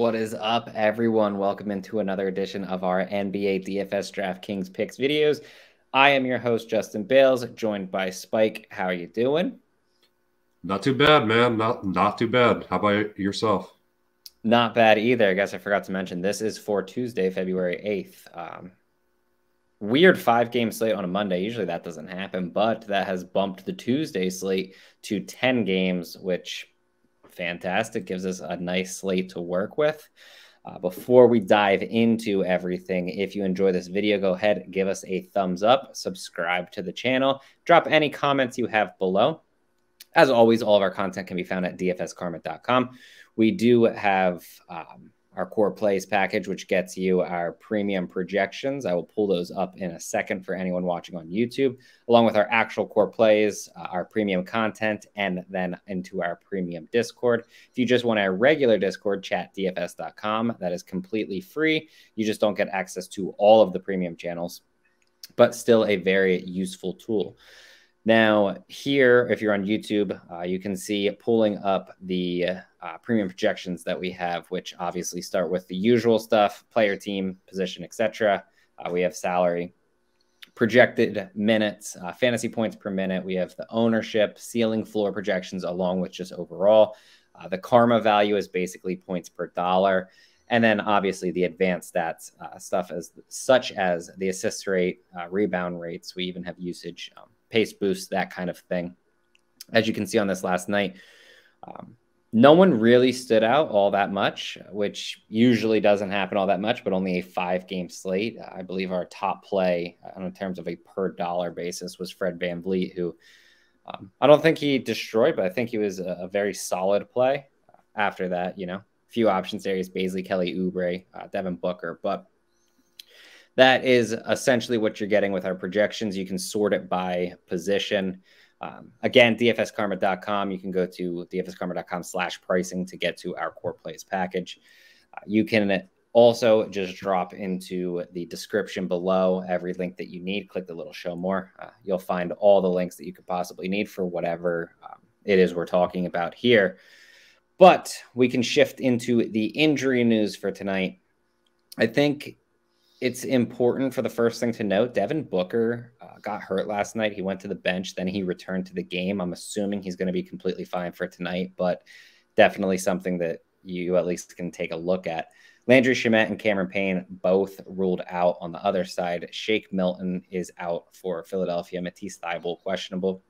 What is up, everyone? Welcome into another edition of our NBA DFS DraftKings picks videos. I am your host, Justin Bales, joined by Spike. How are you doing? Not too bad, man. Not not too bad. How about yourself? Not bad either. I guess I forgot to mention this is for Tuesday, February 8th. Um, weird five game slate on a Monday. Usually that doesn't happen, but that has bumped the Tuesday slate to 10 games, which fantastic. Gives us a nice slate to work with. Uh, before we dive into everything, if you enjoy this video, go ahead, give us a thumbs up, subscribe to the channel, drop any comments you have below. As always, all of our content can be found at dfskarma.com. We do have um, our core plays package, which gets you our premium projections. I will pull those up in a second for anyone watching on YouTube, along with our actual core plays, uh, our premium content, and then into our premium Discord. If you just want our regular Discord, chatdfs.com. That is completely free. You just don't get access to all of the premium channels, but still a very useful tool. Now, here, if you're on YouTube, uh, you can see pulling up the uh, premium projections that we have, which obviously start with the usual stuff player, team, position, etc. Uh, we have salary, projected minutes, uh, fantasy points per minute. We have the ownership, ceiling, floor projections, along with just overall. Uh, the karma value is basically points per dollar. And then obviously the advanced stats uh, stuff as such as the assist rate, rebound rates. We even have usage. Um, pace boost, that kind of thing. As you can see on this last night, um, no one really stood out all that much, which usually doesn't happen all that much, but only a five game slate. I believe our top play uh, in terms of a per dollar basis was Fred Van VanVleet, who um, I don't think he destroyed, but I think he was a, a very solid play. After that, you know, few options there is Bazley, Kelly Oubre, uh, Devin Booker, but that is essentially what you're getting with our projections. You can sort it by position. Um, again, dfskarma.com. You can go to dfskarma.com slash pricing to get to our core plays package. Uh, you can also just drop into the description below every link that you need. Click the little show more. Uh, you'll find all the links that you could possibly need for whatever um, it is we're talking about here. But we can shift into the injury news for tonight. I think it's important for the first thing to note Devin Booker uh, got hurt last night. He went to the bench, then he returned to the game. I'm assuming he's going to be completely fine for tonight, but definitely something that you at least can take a look at. Landry Shamet and Cameron Payne both ruled out on the other side. Shake Milton is out for Philadelphia. Matisse Thybulle questionable.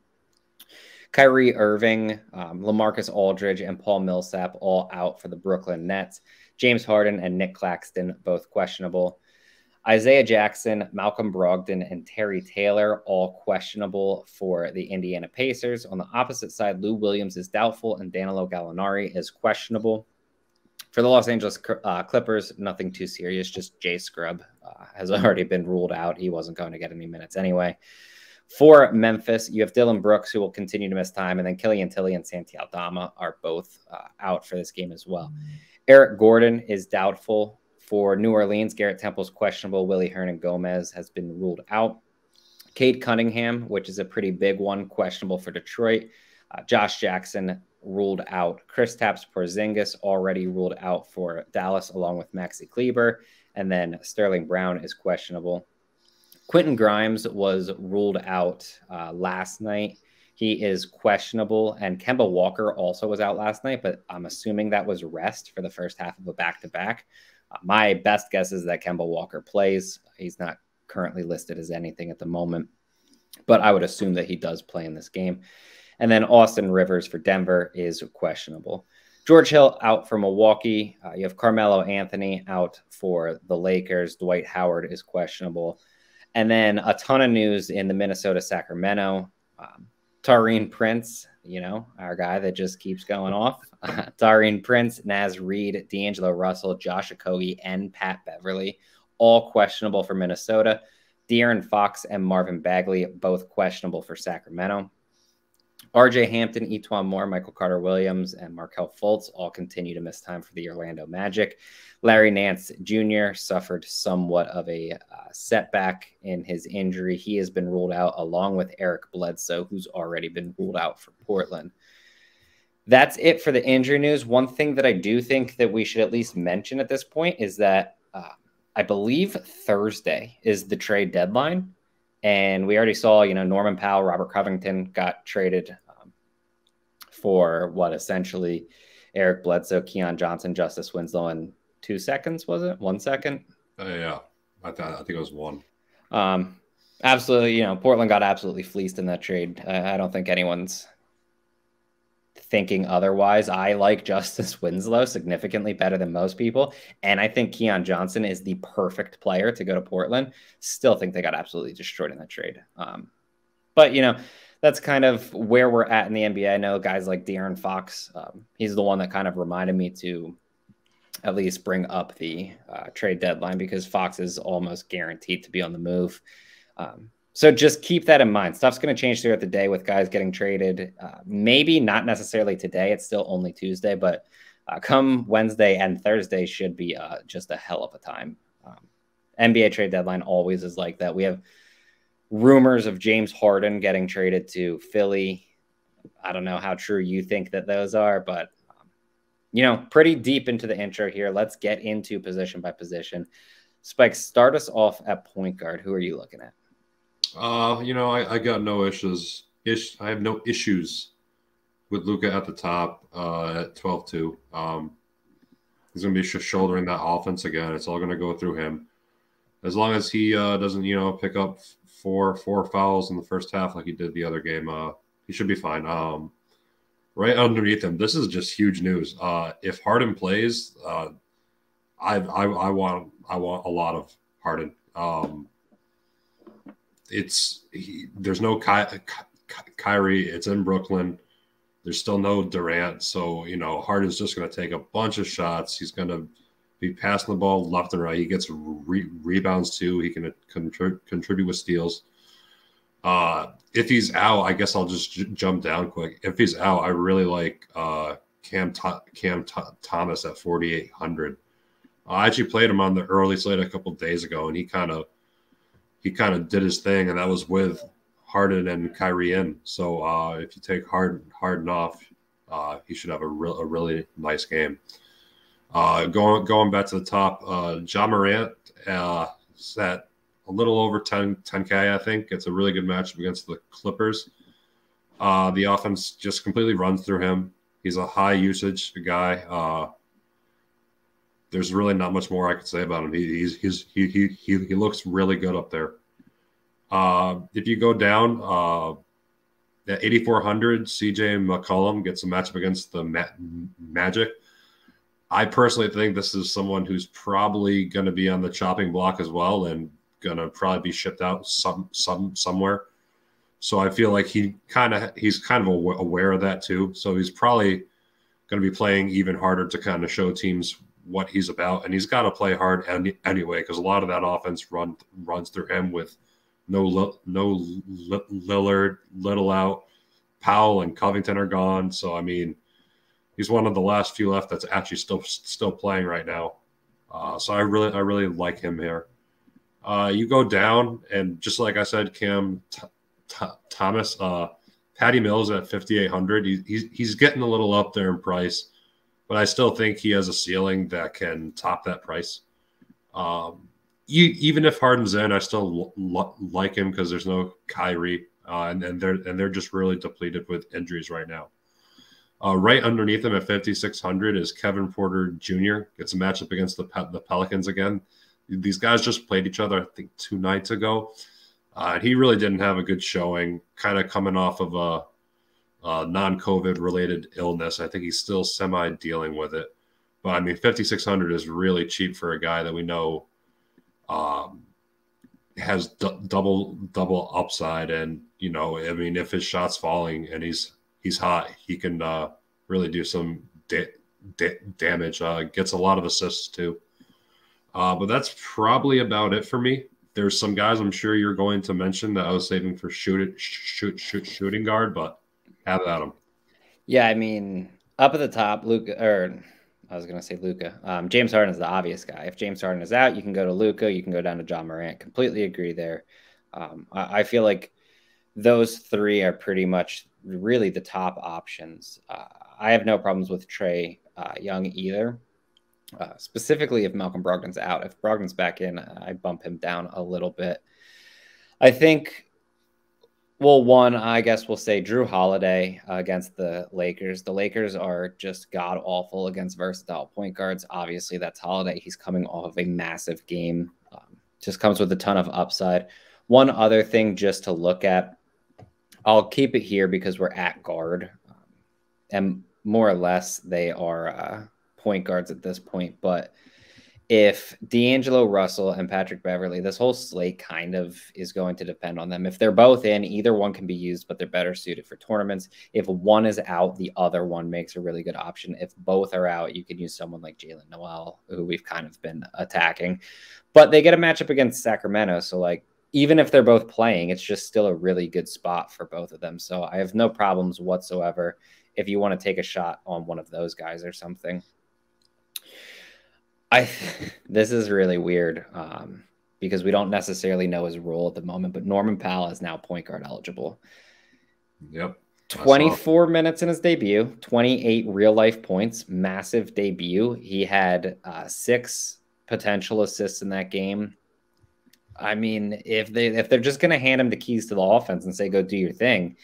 Kyrie Irving, um, Lamarcus Aldridge, and Paul Millsap all out for the Brooklyn Nets. James Harden and Nick Claxton both questionable. Isaiah Jackson, Malcolm Brogdon, and Terry Taylor all questionable for the Indiana Pacers. On the opposite side, Lou Williams is doubtful and Danilo Gallinari is questionable. For the Los Angeles uh, Clippers, nothing too serious. Just Jay Scrubb uh, has already been ruled out. He wasn't going to get any minutes anyway. For Memphis, you have Dillon Brooks, who will continue to miss time, and then Killian Tillie and Santi Aldama are both uh, out for this game as well. Eric Gordon is doubtful for New Orleans, Garrett Temple's questionable. Willy Hernangomez has been ruled out. Cade Cunningham, which is a pretty big one, questionable for Detroit. Uh, Josh Jackson ruled out. Kristaps Porzingis already ruled out for Dallas, along with Maxi Kleber. And then Sterling Brown is questionable. Quentin Grimes was ruled out uh, last night. He is questionable. And Kemba Walker also was out last night, but I'm assuming that was rest for the first half of a back to back. My best guess is that Kemba Walker plays. He's not currently listed as anything at the moment, but I would assume that he does play in this game. And then Austin Rivers for Denver is questionable. George Hill out for Milwaukee. Uh, you have Carmelo Anthony out for the Lakers. Dwight Howard is questionable. And then a ton of news in the Minnesota Sacramento. Um, Prince, you know, our guy that just keeps going off. Taurean Prince, Naz Reid, D'Angelo Russell, Josh Okogie, and Pat Beverley, all questionable for Minnesota. De'Aaron Fox and Marvin Bagley, both questionable for Sacramento. RJ Hampton, E'Twaun Moore, Michael Carter Williams, and Markelle Fultz all continue to miss time for the Orlando Magic. Larry Nance Jr. suffered somewhat of a uh, setback in his injury. He has been ruled out along with Eric Bledsoe, who's already been ruled out for Portland. that's it for the injury news. One thing that I do think that we should at least mention at this point is that uh, I believe Thursday is the trade deadline. And we already saw, you know, Norman Powell, Robert Covington got traded um, for what essentially Eric Bledsoe, Keon Johnson, Justice Winslow in two seconds, was it? One second? Uh, yeah. I, th- I think it was one. Um, absolutely, you know, Portland got absolutely fleeced in that trade. I, I don't think anyone's thinking otherwise. I like Justice Winslow significantly better than most people. And I think Keon Johnson is the perfect player to go to Portland. Still think they got absolutely destroyed in that trade. Um, but, you know, that's kind of where we're at in the NBA. I know guys like De'Aaron Fox, um, he's the one that kind of reminded me to at least bring up the uh, trade deadline because Fox is almost guaranteed to be on the move. Um, so just keep that in mind. Stuff's going to change throughout the day with guys getting traded. Uh, maybe not necessarily today. It's still only Tuesday, but uh, come Wednesday and Thursday should be uh, just a hell of a time. Um, NBA trade deadline always is like that. We have rumors of James Harden getting traded to Philly. I don't know how true you think that those are, but um, you know, pretty deep into the intro here. Let's get into position by position. Spike, start us off at point guard. Who are you looking at? Uh, you know, I, I got no issues. Ish, I have no issues with Luka at the top uh, at 12 2. Um, he's going to be shouldering that offense again. It's all going to go through him. As long as he uh, doesn't, you know, pick up four four fouls in the first half like he did the other game, uh, he should be fine. Um, right underneath him, this is just huge news. Uh, if Harden plays, uh, I, I I want I want a lot of Harden. Um, it's he, there's no Ky- Ky- Kyrie. It's in Brooklyn. There's still no Durant, so you know Harden's just going to take a bunch of shots. He's going to be passing the ball left and right. He gets re- rebounds too. He can contrib- contribute with steals. Uh, if he's out, I guess I'll just j- jump down quick. If he's out, I really like uh, Cam Cam T- Thomas at 4,800. I actually played him on the early slate a couple days ago, and he kind of he kind of did his thing, and that was with Harden and Kyrie in. So uh, if you take Harden Harden off, uh, he should have a, real, a really nice game. Uh, going going back to the top, uh, Ja Morant uh, at a little over 10 10k. I think it's a really good matchup against the Clippers. Uh, the offense just completely runs through him. He's a high usage guy. There's really not much more I could say about him. He, he's, he's he, he he he looks really good up there. Uh, if you go down uh, at 8400, CJ McCollum gets a matchup against the Ma- Magic. I personally think this is someone who's probably going to be on the chopping block as well and going to probably be shipped out some some somewhere. So I feel like he kind of he's kind of aware of that too. So he's probably going to be playing even harder to kind of show teams what he's about, and he's got to play hard any, anyway because a lot of that offense run runs through him with no no Lillard, little out, Powell and Covington are gone. So I mean, he's one of the last few left that's actually still still playing right now. Uh, so I really I really like him here. Uh, you go down, and just like I said, Cam T- T- Thomas, uh, Patty Mills at 5,800. He, he's, he's getting a little up there in price but I still think he has a ceiling that can top that price. Um, you, even if Harden's in, I still like him because there's no Kyrie, uh, and, and they're and they're just really depleted with injuries right now. Uh, right underneath him at 5600 is Kevin Porter Jr. Gets a matchup against the the Pelicans again. These guys just played each other, I think, two nights ago. Uh, he really didn't have a good showing, kind of coming off of a uh, non-COVID related illness. I think he's still semi dealing with it. But I mean, 5,600 is really cheap for a guy that we know um, has d- double double upside. And you know, I mean, if his shot's falling and he's he's hot, he can uh, really do some da- da- damage. Uh, gets a lot of assists too. Uh, but that's probably about it for me. There's some guys I'm sure you're going to mention that I was saving for shoot, shoot, shoot shooting guard, but have at him. Yeah, I mean, up at the top, Luka or I was going to say Luka. Um, James Harden is the obvious guy. If James Harden is out, you can go to Luca. You can go down to Ja Morant. Completely agree there. Um, I, I, feel like those three are pretty much really the top options. Uh, I have no problems with Trey uh, Young either. Uh, specifically, if Malcolm Brogdon's out, if Brogdon's back in, I bump him down a little bit. I think well, one, I guess we'll say Jrue Holiday uh, against the Lakers. The Lakers are just god awful against versatile point guards. Obviously, that's Holiday. He's coming off of a massive game, um, just comes with a ton of upside. One other thing just to look at, I'll keep it here because we're at guard. Um, and more or less, they are uh, point guards at this point. But if D'Angelo Russell and Patrick Beverley, this whole slate kind of is going to depend on them. If they're both in, either one can be used, but they're better suited for tournaments. If one is out, the other one makes a really good option. If both are out, you can use someone like Jaylen Nowell, who we've kind of been attacking. But they get a matchup against Sacramento. So, like, even if they're both playing, it's just still a really good spot for both of them. So, I have no problems whatsoever if you want to take a shot on one of those guys or something. I this is really weird um, because we don't necessarily know his role at the moment, but Norman Powell is now point guard eligible. Yep. 24 minutes in his debut, 28 real life points, massive debut. He had uh, six potential assists in that game. I mean, if they if they're just going to hand him the keys to the offense and say go do your thing,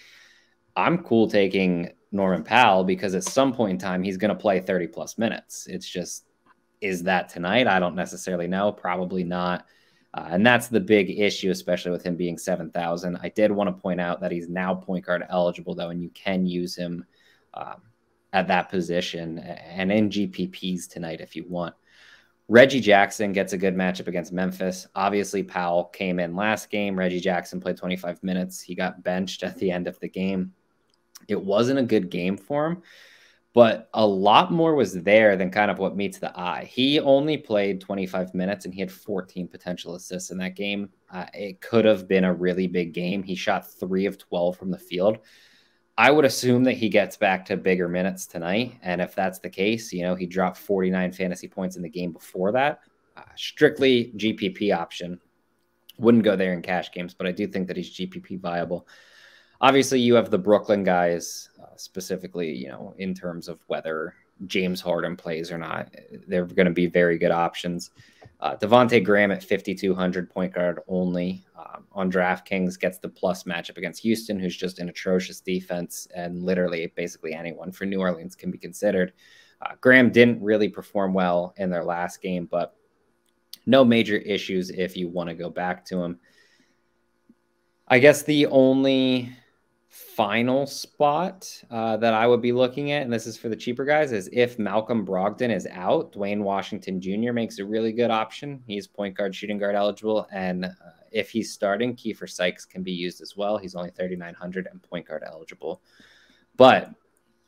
I'm cool taking Norman Powell because at some point in time he's going to play 30 plus minutes. It's just is that tonight? I don't necessarily know. Probably not. Uh, and that's the big issue, especially with him being 7,000. I did want to point out that he's now point guard eligible, though, and you can use him um, at that position and in GPPs tonight if you want. Reggie Jackson gets a good matchup against Memphis. Obviously, Powell came in last game. Reggie Jackson played 25 minutes. He got benched at the end of the game. It wasn't a good game for him but a lot more was there than kind of what meets the eye. He only played 25 minutes and he had 14 potential assists in that game. Uh, it could have been a really big game. He shot three of 12 from the field. I would assume that he gets back to bigger minutes tonight. And if that's the case, you know, he dropped 49 fantasy points in the game before that. Uh, strictly GPP option. Wouldn't go there in cash games, but I do think that he's GPP viable. Obviously, you have the Brooklyn guys specifically, you know, in terms of whether James Harden plays or not. They're going to be very good options. Uh, Devonte Graham at 5,200 point guard only um, on DraftKings gets the plus matchup against Houston, who's just an atrocious defense, and literally basically anyone for New Orleans can be considered. Uh, Graham didn't really perform well in their last game, but no major issues if you want to go back to him. I guess the only final spot uh, that I would be looking at, and this is for the cheaper guys, is if Malcolm Brogdon is out, Duane Washington Jr. makes a really good option. He's point guard, shooting guard eligible, and uh, if he's starting, Keifer Sykes can be used as well. He's only 3,900 and point guard eligible. But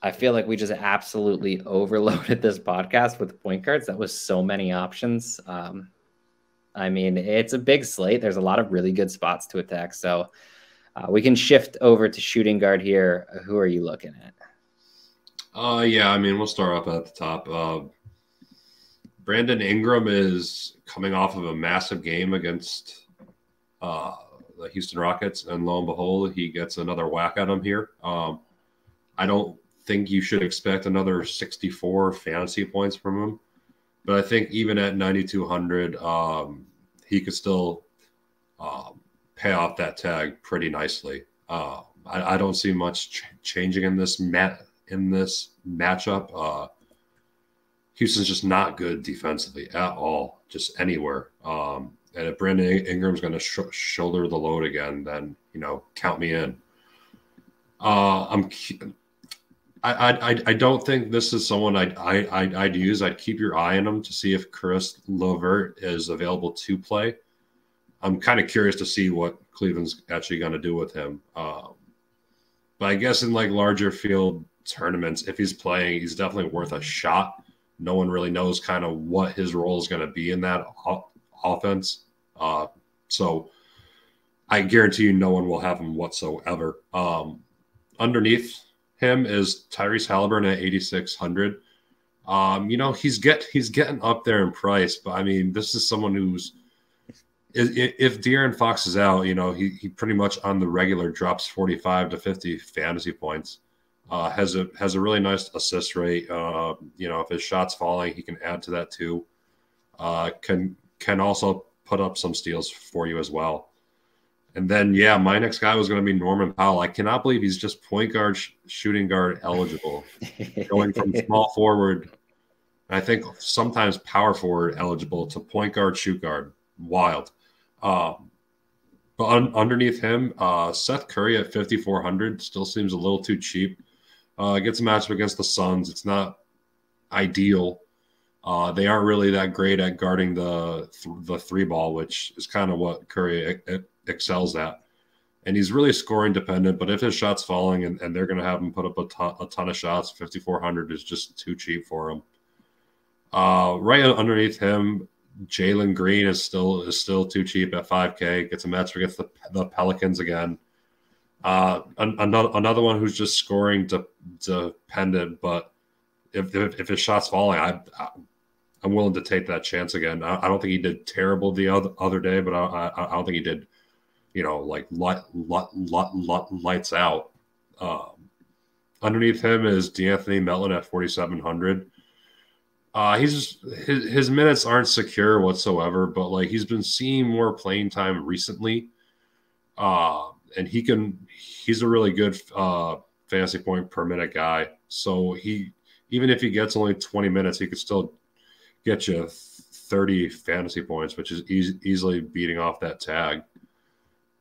I feel like we just absolutely overloaded this podcast with point guards. That was so many options. Um, I mean, it's a big slate. There's a lot of really good spots to attack. So, uh, we can shift over to shooting guard here. Who are you looking at? Uh, yeah, I mean, we'll start off at the top. Uh, Brandon Ingram is coming off of a massive game against uh, the Houston Rockets, and lo and behold, he gets another whack at him here. Um, I don't think you should expect another 64 fantasy points from him, but I think even at 9,200, um, he could still um, pay off that tag pretty nicely. Uh, I, I, don't see much ch- changing in this mat in this matchup. Uh, Houston's just not good defensively at all, just anywhere. Um, and if Brandon Ingram's going to sh- shoulder the load again, then you know, count me in. Uh, I'm. I, I I don't think this is someone I'd, I, I'd, I'd use. I'd keep your eye on him to see if Caris LeVert is available to play. I'm kind of curious to see what Cleveland's actually going to do with him. Um, but I guess in like larger field tournaments, if he's playing, he's definitely worth a shot. No one really knows kind of what his role is going to be in that o- offense. Uh, so I guarantee you, no one will have him whatsoever. Um, underneath him is Tyrese Haliburton at 8,600. Um, you know, he's get he's getting up there in price, but I mean, this is someone who's if De'Aaron Fox is out, you know, he, he pretty much on the regular drops 45 to 50 fantasy points. Uh, has a has a really nice assist rate. Uh, you know, if his shots falling, he can add to that too. Uh, can can also put up some steals for you as well. And then, yeah, my next guy was going to be Norman Powell. I cannot believe he's just point guard, sh- shooting guard eligible, going from small forward. I think sometimes power forward eligible to point guard, shoot guard. Wild. Um, but un- underneath him, uh, Seth Curry at 5,400 still seems a little too cheap. Uh, gets a matchup against the Suns. It's not ideal. Uh, they aren't really that great at guarding the th- the three ball, which is kind of what Curry excels at. And he's really scoring dependent. But if his shot's falling and, and they're going to have him put up a ton, a ton of shots, 5,400 is just too cheap for him. Uh, right underneath him, Jalen Green is still is still too cheap at 5K. Gets a match against the, the Pelicans again. Uh, another another one who's just scoring de- dependent, but if, if, if his shot's falling, I, I am willing to take that chance again. I, I, don't think he did terrible the other other day, but I, I, I don't think he did, you know, like light, light, light, lights out. Um, underneath him is De'Anthony Melton at 4,700. Uh, he's his his minutes aren't secure whatsoever, but like he's been seeing more playing time recently. Uh, and he can he's a really good uh fantasy point per minute guy. So he even if he gets only 20 minutes, he could still get you 30 fantasy points, which is e- easily beating off that tag.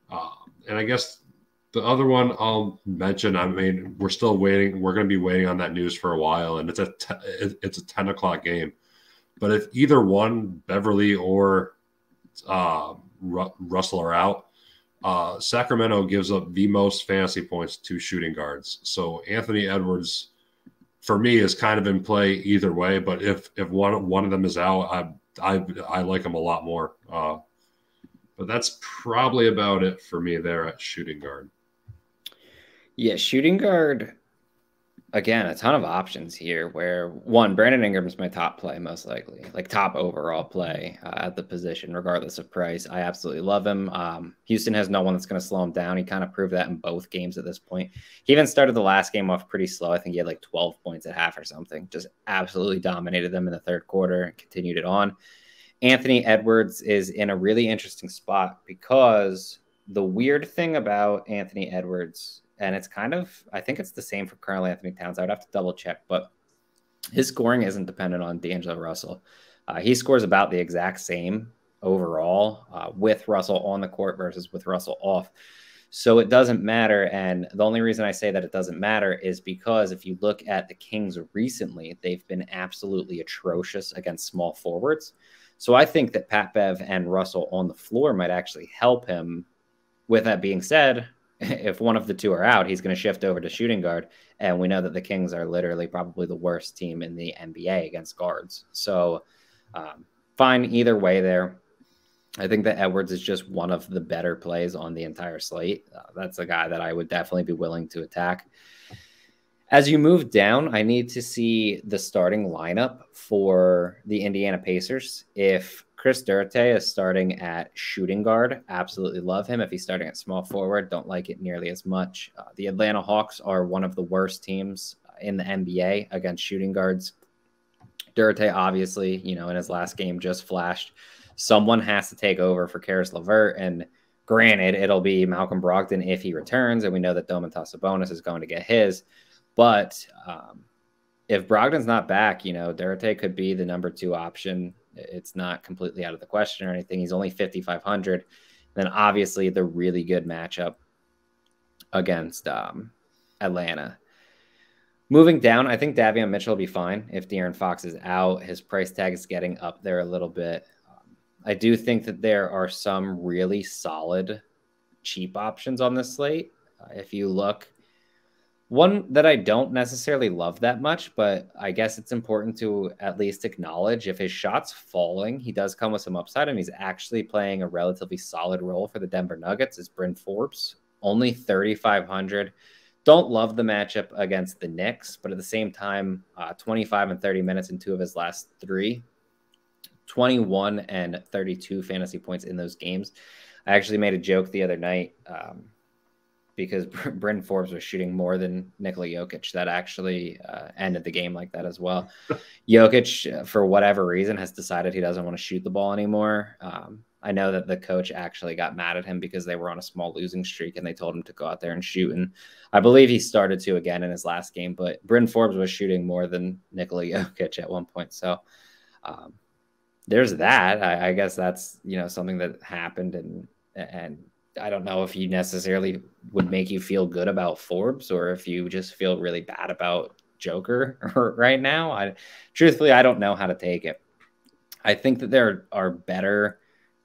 Uh, and I guess the other one I'll mention, I mean, we're still waiting. We're going to be waiting on that news for a while, and it's a it's a 10 o'clock game. But if either one, Beverley or uh, Ru- Russell are out, uh, Sacramento gives up the most fantasy points to shooting guards. So Anthony Edwards for me is kind of in play either way. But if if one one of them is out, I I I like him a lot more. Uh, but that's probably about it for me there at shooting guard. Yeah, shooting guard again, a ton of options here. Where one, Brandon Ingram's my top play, most likely, like top overall play uh, at the position, regardless of price. I absolutely love him. Um, Houston has no one that's going to slow him down. He kind of proved that in both games at this point. He even started the last game off pretty slow. I think he had like 12 points at half or something. Just absolutely dominated them in the third quarter and continued it on. Anthony Edwards is in a really interesting spot because the weird thing about Anthony Edwards and it's kind of I think it's the same for Karl-Anthony Towns. I would have to double check, but his scoring isn't dependent on D'Angelo Russell. Uh, he scores about the exact same overall uh, with Russell on the court versus with Russell off. So it doesn't matter. And the only reason I say that it doesn't matter is because if you look at the Kings recently, they've been absolutely atrocious against small forwards. So I think that Pat Bev and Russell on the floor might actually help him. With that being said, if one of the two are out, he's going to shift over to shooting guard. And we know that the Kings are literally probably the worst team in the NBA against guards. So, um, fine either way there. I think that Edwards is just one of the better plays on the entire slate. Uh, that's a guy that I would definitely be willing to attack. As you move down, I need to see the starting lineup for the Indiana Pacers. If Chris Duarte is starting at shooting guard. Absolutely love him. If he's starting at small forward, don't like it nearly as much. Uh, the Atlanta Hawks are one of the worst teams in the NBA against shooting guards. Duarte, obviously, you know, in his last game just flashed. Someone has to take over for Caris LeVert. And granted, it'll be Malcolm Brogdon if he returns. And we know that Domantas Sabonis is going to get his. But um, if Brogdon's not back, you know, Duarte could be the number two option it's not completely out of the question or anything. He's only 5,500. Then obviously the really good matchup against um, Atlanta. Moving down, I think Davion Mitchell will be fine if De'Aaron Fox is out. His price tag is getting up there a little bit. I do think that there are some really solid cheap options on this slate. Uh, if you look, one that I don't necessarily love that much, but I guess it's important to at least acknowledge if his shot's falling, he does come with some upside and he's actually playing a relatively solid role for the Denver Nuggets is Bryn Forbes, only 3,500. Don't love the matchup against the Knicks, but at the same time, uh, 25 and 30 minutes in two of his last three, 21 and 32 fantasy points in those games. I actually made a joke the other night. Um, because Bryn Forbes was shooting more than Nikola Jokic. That actually uh, ended the game like that as well. Jokic, uh, for whatever reason, has decided he doesn't want to shoot the ball anymore. Um, I know that the coach actually got mad at him because they were on a small losing streak and they told him to go out there and shoot. And I believe he started to again in his last game, but Bryn Forbes was shooting more than Nikola Jokic at one point. So um, there's that. I, I, guess that's you know something that happened, and and I don't know if you necessarily would make you feel good about Forbes or if you just feel really bad about Joker right now. I truthfully I don't know how to take it. I think that there are better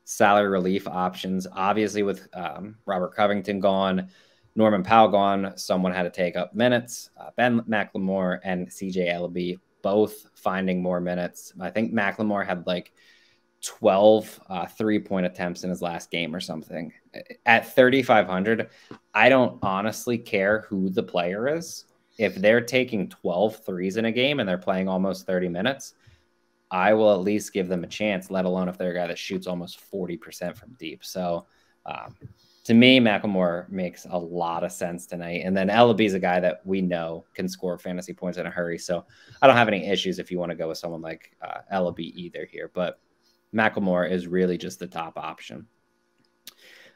salary relief options. Obviously, with um, Robert Covington gone, Norman Powell gone, someone had to take up minutes. Uh, ben McLemore and CJ Elleby both finding more minutes. I think McLemore had like 12 uh, three point attempts in his last game or something. At 3,500, I don't honestly care who the player is. If they're taking 12 threes in a game and they're playing almost 30 minutes, I will at least give them a chance, let alone if they're a guy that shoots almost 40% from deep. So um, to me, McLemore makes a lot of sense tonight. And then Elleby is a guy that we know can score fantasy points in a hurry. So I don't have any issues if you want to go with someone like uh, Elleby either here. But McLemore is really just the top option.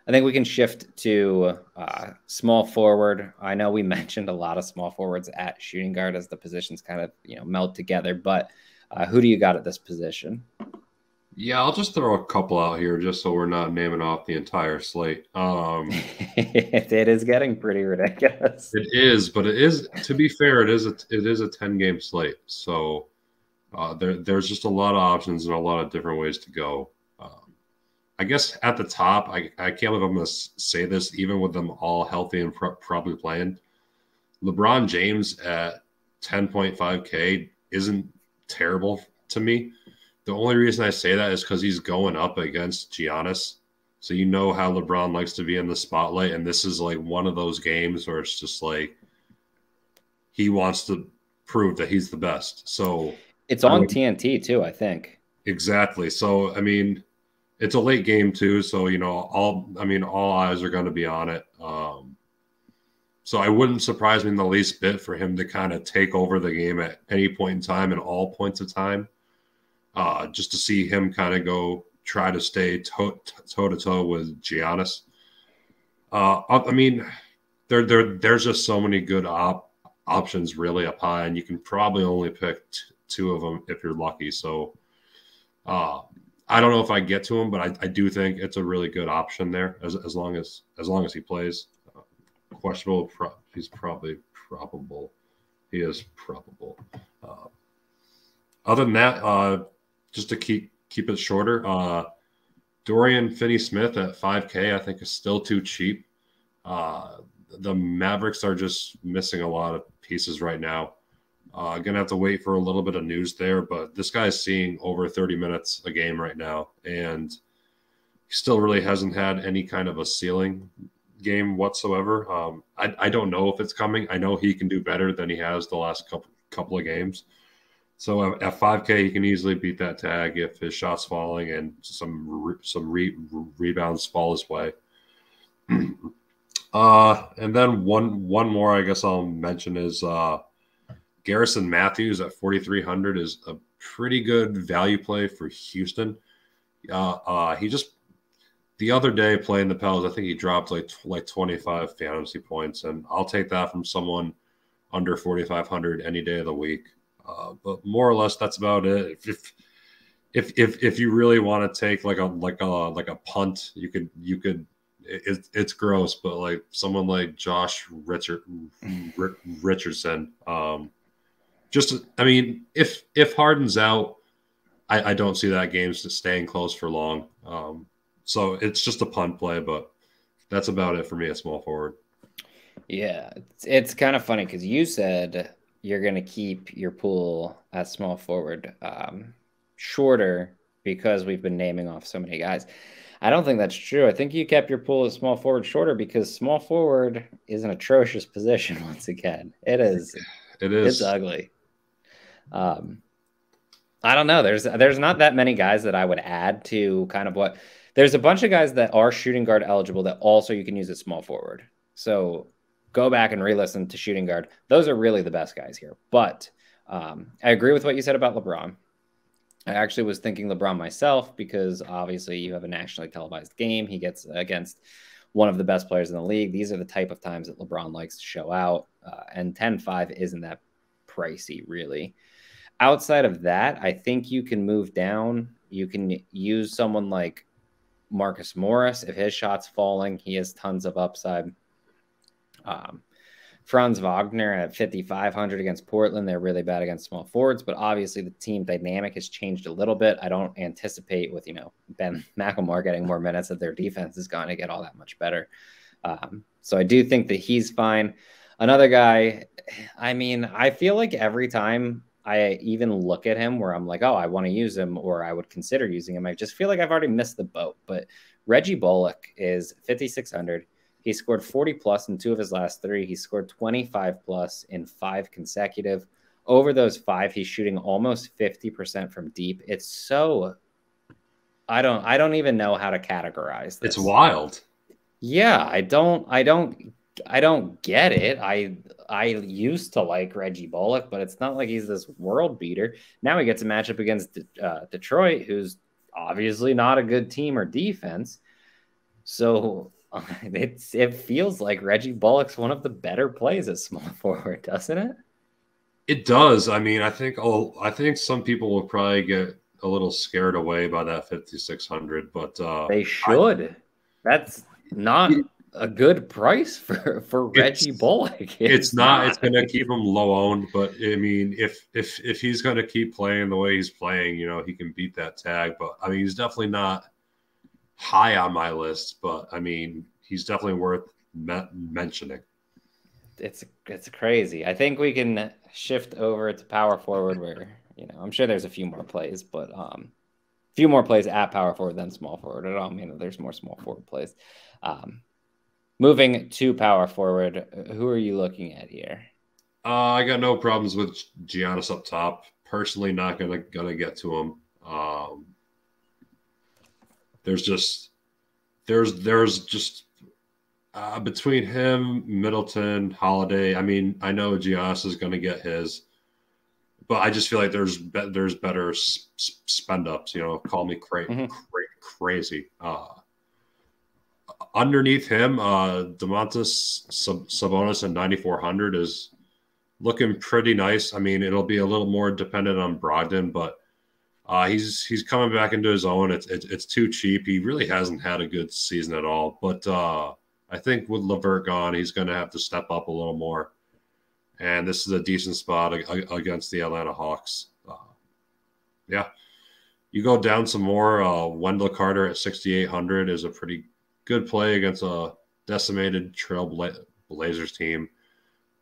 I think we can shift to uh, small forward. I know we mentioned a lot of small forwards at shooting guard as the positions kind of you know melt together, but – uh, who do you got at this position? Yeah, I'll just throw a couple out here just so we're not naming off the entire slate. Um, it is getting pretty ridiculous. It is, but it is to be fair, it is a it is a ten game slate, so uh, there there's just a lot of options and a lot of different ways to go. Um, I guess at the top, I, I can't believe I'm going to say this, even with them all healthy and pro- probably playing. LeBron James at 10.5K isn't terrible to me. The only reason I say that is because he's going up against Giannis. So you know how LeBron likes to be in the spotlight. And this is like one of those games where it's just like he wants to prove that he's the best. So it's on TNT too, I think. Exactly. So I mean, it's a late game too. So you know, all I mean, all eyes are going to be on it. Um, so I wouldn't surprise me in the least bit for him to kind of take over the game at any point in time and all points of time. Uh, just to see him kind of go try to stay toe to toe with Giannis. Uh, I mean, there, there, there's just so many good op- options really up high, and you can probably only pick t- two of them if you're lucky. So, uh, I don't know if I get to him, but I, I do think it's a really good option there as, as long as as long as he plays questionable. Pro- he's probably probable. He is probable. Uh, other than that, uh, just to keep keep it shorter, uh, Dorian Finney-Smith at 5K, I think is still too cheap. Uh, the Mavericks are just missing a lot of pieces right now. Uh, gonna have to wait for a little bit of news there, but this guy's seeing over 30 minutes a game right now, and he still really hasn't had any kind of a ceiling game whatsoever. Um, I, I don't know if it's coming. I know he can do better than he has the last couple couple of games. So at 5K, he can easily beat that tag if his shots falling and some some re, rebounds fall his way. uh, and then one one more I guess I'll mention is uh, Garrison Matthews at 4,300 is a pretty good value play for Houston. Uh, uh, he just the other day playing the Pels, I think he dropped like like 25 fantasy points, and I'll take that from someone under 4,500 any day of the week. Uh, but more or less, that's about it. If if if if you really want to take like a like a like a punt, you could you could. It, it's gross, but like someone like Josh Richard Richardson, um, just I mean, if if Harden's out, I, I don't see that game staying close for long. Um, so it's just a punt play, but that's about it for me at small forward. Yeah, it's, it's kind of funny because you said you're going to keep your pool at small forward um, shorter because we've been naming off so many guys. I don't think that's true. I think you kept your pool at small forward shorter because small forward is an atrocious position once again. It is. It is. It's ugly. Um, I don't know. There's there's not that many guys that I would add to kind of what there's a bunch of guys that are shooting guard eligible that also you can use at small forward. So go back and re-listen to shooting guard. Those are really the best guys here. But um, I agree with what you said about LeBron. I actually was thinking LeBron myself because obviously you have a nationally televised game. He gets against one of the best players in the league. These are the type of times that LeBron likes to show out. Uh, and 10 5 isn't that pricey, really. Outside of that, I think you can move down. You can use someone like Marcus Morris. If his shot's falling, he has tons of upside. Um, Franz Wagner at 5,500 against Portland. They're really bad against small forwards, but obviously the team dynamic has changed a little bit. I don't anticipate with, you know, Ben McLemore getting more minutes that their defense is going to get all that much better. Um, so I do think that he's fine. Another guy, I mean, I feel like every time I even look at him where I'm like, oh, I want to use him or I would consider using him, I just feel like I've already missed the boat. But Reggie Bullock is 5,600. He scored 40 plus in two of his last three. He scored 25 plus in five consecutive. Over those five, he's shooting almost 50% from deep. It's so I don't I don't even know how to categorize this. It's wild. Yeah, I don't I don't I don't get it. I I used to like Reggie Bullock, but it's not like he's this world beater. Now he gets a matchup against uh, Detroit, who's obviously not a good team or defense. So it's it feels like Reggie Bullock's one of the better plays at small forward, doesn't it? It does. I mean, I think oh, I think some people will probably get a little scared away by that 5600, but uh they should. I, That's not a good price for for Reggie Bullock. It's, it's not, not. It's going to keep him low owned, but I mean, if if if he's going to keep playing the way he's playing, you know, he can beat that tag. But I mean, he's definitely not high on my list, but I mean, he's definitely worth me- mentioning. It's it's crazy. I think we can shift over to power forward where you know I'm sure there's a few more plays, but um, a few more plays at power forward than small forward. I don't mean that there's more small forward plays. Um, moving to power forward, who are you looking at here? Uh, I got no problems with Giannis up top. Personally, not gonna gonna get to him. Um, there's just there's there's just uh, between him, Middleton, Holiday. I mean, I know Giannis is going to get his, but I just feel like there's be- there's better s- spend ups. You know, call me cra- mm-hmm. cra- crazy. Uh, underneath him, uh, Domantas Sabonis at 9400 is looking pretty nice. I mean, it'll be a little more dependent on Brogdon, but uh, he's he's coming back into his own. It's, it's, it's too cheap. He really hasn't had a good season at all. But uh, I think with LeVert gone, he's going to have to step up a little more. And this is a decent spot against the Atlanta Hawks. Uh, yeah, you go down some more. Uh, Wendell Carter at 6,800 is a pretty good play against a decimated Trail Blazers team.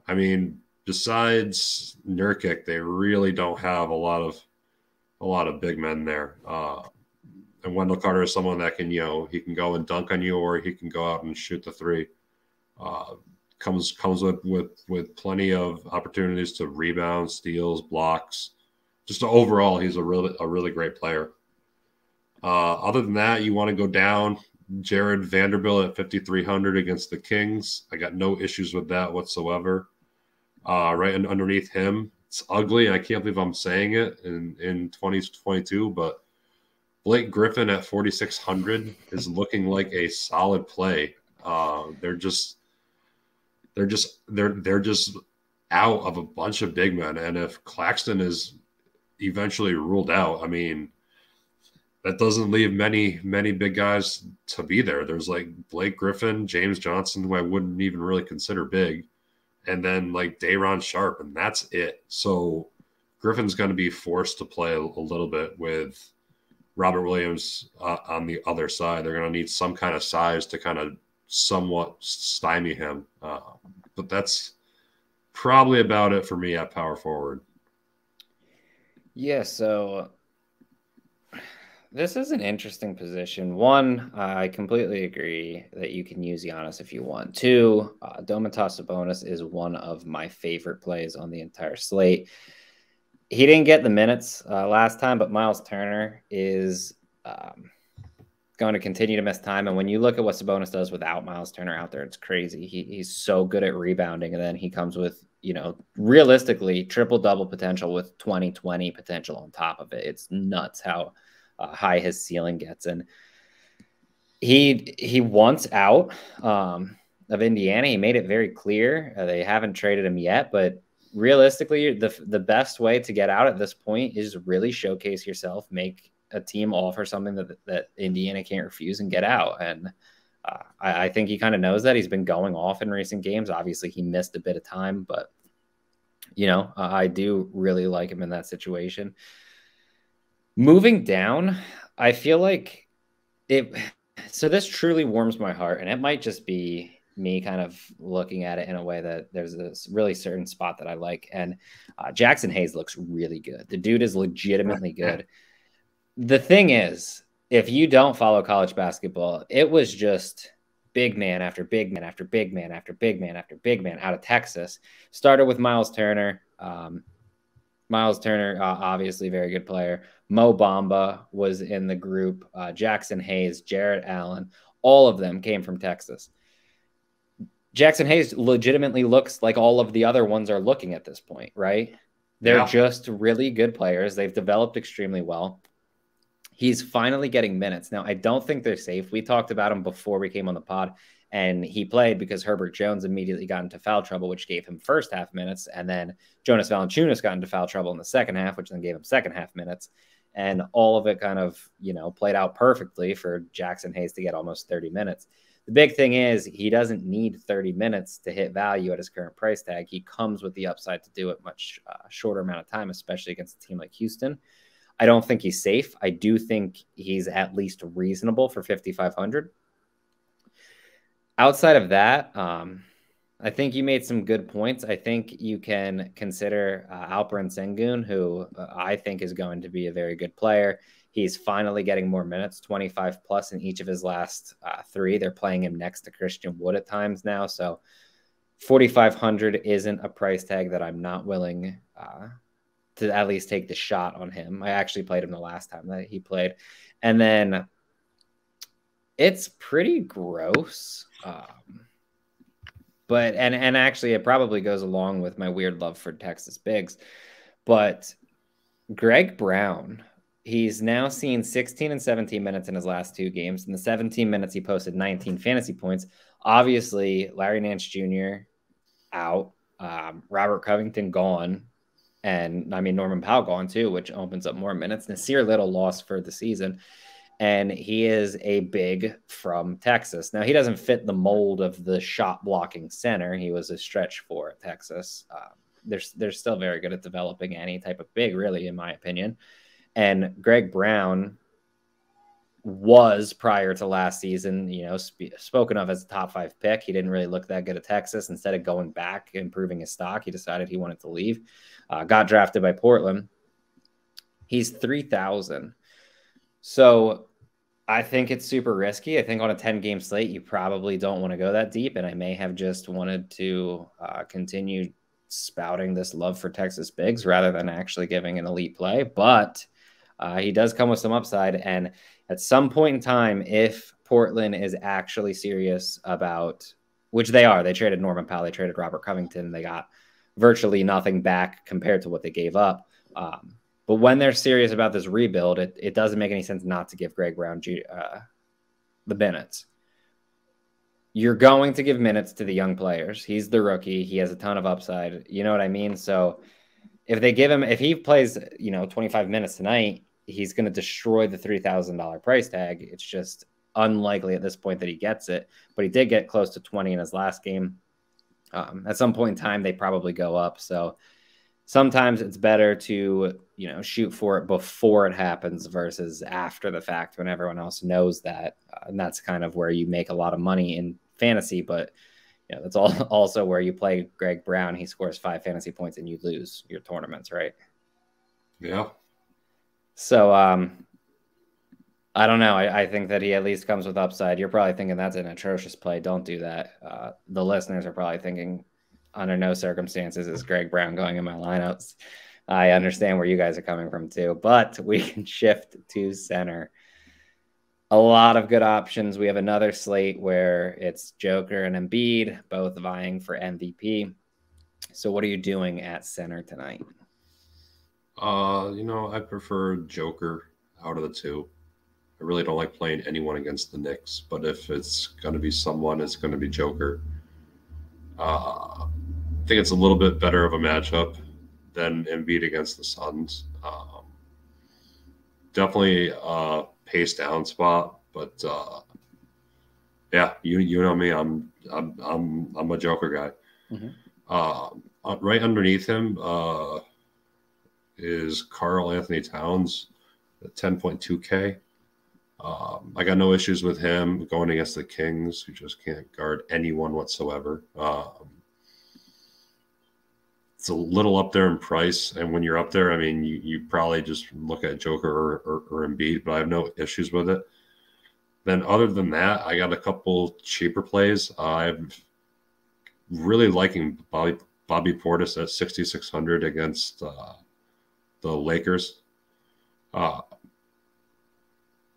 I mean, besides Nurkic, they really don't have a lot of a lot of big men there. Uh, and Wendell Carter is someone that can, you know, he can go and dunk on you, or he can go out and shoot the three. Uh, comes comes with with with plenty of opportunities to rebound, steals, blocks. Just overall, he's a really a really great player. Uh, other than that, you want to go down. Jarred Vanderbilt at 5,300 against the Kings. I got no issues with that whatsoever. Uh, right underneath him, it's ugly. I can't believe I'm saying it in in 2022, but Blake Griffin at 4600 is looking like a solid play. Uh, they're just they're just they're they're just out of a bunch of big men, and if Claxton is eventually ruled out, I mean that doesn't leave many many big guys to be there. There's like Blake Griffin, James Johnson, who I wouldn't even really consider big and then like Day'Ron Sharpe, and that's it. So Griffin's going to be forced to play a, a little bit with Robert Williams uh, on the other side. They're going to need some kind of size to kind of somewhat stymie him. Uh, but that's probably about it for me at power forward. Yeah. So this is an interesting position. One, I completely agree that you can use Giannis if you want. Two, uh, Domantas Sabonis is one of my favorite plays on the entire slate. He didn't get the minutes uh, last time, but Miles Turner is um, going to continue to miss time. And when you look at what Sabonis does without Miles Turner out there, it's crazy. He, he's so good at rebounding. And then he comes with, you know, realistically triple double potential with 2020 potential on top of it. It's nuts how uh, high his ceiling gets. And he, he wants out um, of Indiana. He made it very clear. Uh, they haven't traded him yet, but realistically, the, the best way to get out at this point is really showcase yourself, make a team offer something that that Indiana can't refuse and get out. And uh, I, I, think he kind of knows that. He's been going off in recent games. Obviously, he missed a bit of time, but you know, uh, I do really like him in that situation. Moving down, I feel like it. So this truly warms my heart, and it might just be me kind of looking at it in a way that there's a really certain spot that I like. And uh, Jaxson Hayes looks really good. The dude is legitimately good the thing is, if you don't follow college basketball, it was just big man after big man after big man after big man after big man out of Texas. Started with Miles Turner. Um, Miles Turner, uh, obviously very good player. Mo Bamba was in the group. Uh, Jaxson Hayes, Jarrett Allen, all of them came from Texas. Jaxson Hayes legitimately looks like all of the other ones are looking at this point, right? They're yeah. just really good players. They've developed extremely well he's finally getting minutes. Now, I don't think they're safe. We talked about him before we came on the pod, and he played because Herbert Jones immediately got into foul trouble, which gave him first half minutes. And then Jonas Valanciunas got into foul trouble in the second half, which then gave him second half minutes. And all of it kind of, you know, played out perfectly for Jaxson Hayes to get almost 30 minutes. The big thing is he doesn't need 30 minutes to hit value at his current price tag. He comes with the upside to do it much uh, shorter amount of time, especially against a team like Houston. I don't think he's safe. I do think he's at least reasonable for 5,500. Outside of that, um, I think you made some good points. I think you can consider uh, Alperen Sengun, who uh, I think is going to be a very good player. He's finally getting more minutes, 25 plus in each of his last uh, three. They're playing him next to Christian Wood at times now. So 4,500 isn't a price tag that I'm not willing uh, to at least take the shot on him. I actually played him the last time that he played. And then it's pretty gross. Um, but and and actually it probably goes along with my weird love for Texas Bigs. But Greg Brown, he's now seen 16 and 17 minutes in his last two games. In the 17 minutes, he posted 19 fantasy points. Obviously, Larry Nance Jr. out, um, Robert Covington gone, and I mean Norman Powell gone too, which opens up more minutes. Nassir Little lost for the season, and he is a big from Texas. Now he doesn't fit the mold of the shot blocking center. He was a stretch four at Texas. Uh, they're they're still very good at developing any type of big, really, in my opinion. And Greg Brown was prior to last season, you know, sp- spoken of as a top five pick. He didn't really look that good at Texas. Instead of going back, improving his stock, he decided he wanted to leave. Uh, got drafted by Portland. He's 3,000. So I think it's super risky. I think on a 10 game slate, you probably don't want to go that deep. And I may have just wanted to uh, continue spouting this love for Texas Bigs rather than actually giving an elite play. But uh, he does come with some upside. And at some point in time, if Portland is actually serious about, which they are, they traded Norman Powell, they traded Robert Covington, they got virtually nothing back compared to what they gave up. Um, but when they're serious about this rebuild, it, it doesn't make any sense not to give Greg Brown uh, the minutes. You're going to give minutes to the young players. He's the rookie. He has a ton of upside. You know what I mean? So if they give him, if he plays, you know, 25 minutes tonight, he's going to destroy the $3,000 price tag. It's just unlikely at this point that he gets it. But he did get close to 20 in his last game. Um, at some point in time, they probably go up. So sometimes it's better to, you know, shoot for it before it happens versus after the fact when everyone else knows that. Uh, and that's kind of where you make a lot of money in fantasy. But, you know, that's all also where you play Greg Brown. He scores five fantasy points and you lose your tournaments, right? Yeah. So um, I don't know. I, I, think that he at least comes with upside. You're probably thinking that's an atrocious play. Don't do that. Uh, the listeners are probably thinking, under no circumstances is Greg Brown going in my lineups. I understand where you guys are coming from too, but we can shift to center. a lot of good options. We have another slate where it's Joker and Embiid both vying for MVP. So, what are you doing at center tonight? Uh, you know, I prefer Joker out of the two. I really don't like playing anyone against the Knicks, but if it's going to be someone, it's going to be Joker. Uh, I think it's a little bit better of a matchup than Embiid against the Suns. Um, definitely a pace down spot, but uh, yeah, you you know me, I'm I'm I'm I'm a Joker guy. Mm-hmm. Uh, right underneath him uh, is Karl-Anthony Towns at 10.2K. Um, I got no issues with him going against the Kings, who just can't guard anyone whatsoever. Um, it's a little up there in price, and when you're up there, I mean, you, you probably just look at Joker or, or, or Embiid, but I have no issues with it. Then, other than that, I got a couple cheaper plays. I'm really liking Bobby Bobby Portis at 6,600 against uh, the Lakers. Uh,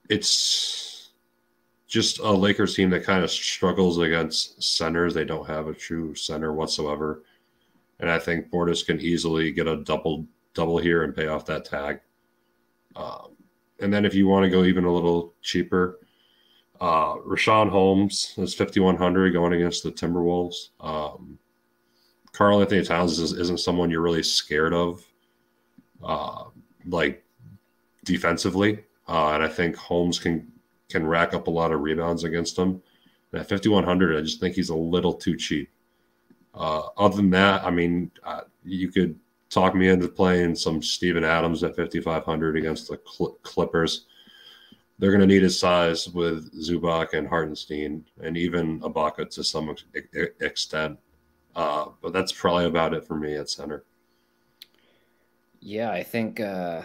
it's just a Lakers team that kind of struggles against centers. They don't have a true center whatsoever, and I think Portis can easily get a double double here and pay off that tag. Um, and then if you want to go even a little cheaper, uh, Richaun Holmes is 5,100 going against the Timberwolves. Um, Karl-Anthony Towns is, not someone you're really scared of, uh, like defensively. Uh, and I think Holmes can can rack up a lot of rebounds against him. And at 5,100, I just think he's a little too cheap. Uh, other than that, I mean, uh, you could talk me into playing some Steven Adams at 5,500 against the Cl- Clippers. They're going to need his size with Zubac and Hartenstein and even Ibaka to some ex- extent. Uh, but that's probably about it for me at center. Yeah, I think uh,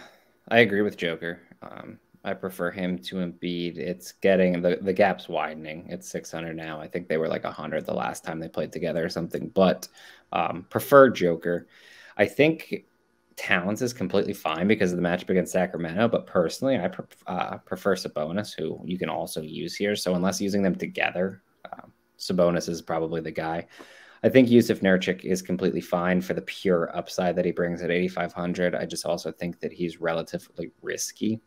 I agree with Joker. Um, I prefer him to Embiid. It's getting the the gap's widening. It's 600 now. I think they were like 100 the last time they played together or something. But um, prefer Joker. I think Towns is completely fine because of the matchup against Sacramento. But personally, I pre- uh, prefer Sabonis, who you can also use here. So unless using them together, uh, Sabonis is probably the guy. I think Jusuf Nurkic is completely fine for the pure upside that he brings at 8,500. I just also think that he's relatively risky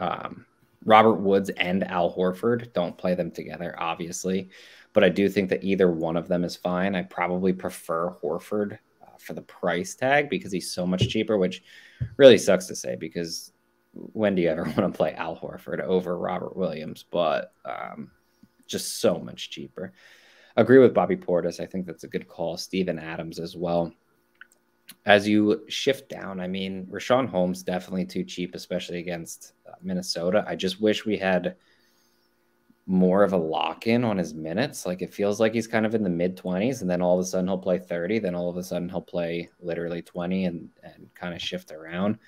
um, Robert Woods and Al Horford. Don't play them together, obviously, but I do think that either one of them is fine. I probably prefer Horford uh, for the price tag because he's so much cheaper, which really sucks to say because when do you ever want to play Al Horford over Robert Williams? But um, just so much cheaper. Agree with Bobby Portis. I think that's a good call. Steven Adams as well as you shift down, I mean, Richaun Holmes definitely too cheap, especially against Minnesota. I just wish we had more of a lock in on his minutes. Like it feels like he's kind of in the mid 20s, and then all of a sudden he'll play 30, then all of a sudden he'll play literally 20 and, and kind of shift around.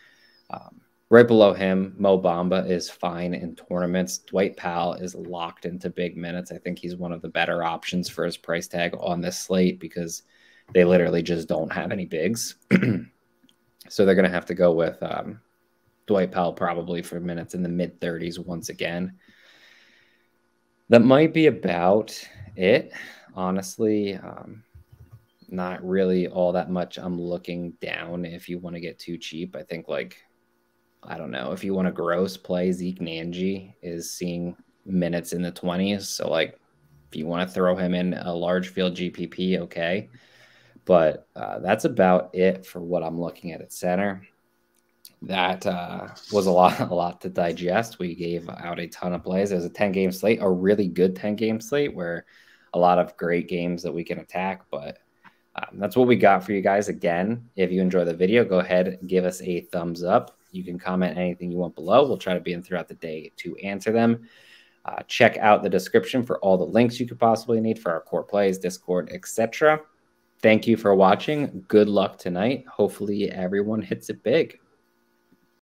Um, right below him, Mo Bamba is fine in tournaments. Dwight Powell is locked into big minutes. I think he's one of the better options for his price tag on this slate because they literally just don't have any bigs. so they're going to have to go with um, Dwight Powell probably for minutes in the mid 30s once again. That might be about it. Honestly, um, not really all that much. I'm looking down if you want to get too cheap. I think, like, I don't know, if you want to gross play, Zeke Nnaji is seeing minutes in the 20s. So, like, if you want to throw him in a large field GPP, okay. But uh, that's about it for what I'm looking at at center. That uh, was a lot, a lot to digest. We gave out a ton of plays. It was a 10 game slate, a really good 10 game slate where a lot of great games that we can attack. But um, that's what we got for you guys. Again, if you enjoy the video, go ahead and give us a thumbs up. You can comment anything you want below. We'll try to be in throughout the day to answer them. Uh, check out the description for all the links you could possibly need for our core plays, Discord, etc. Thank you for watching. Good luck tonight. Hopefully, everyone hits it big.